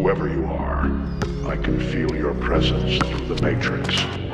Whoever you are, I can feel your presence through the Matrix.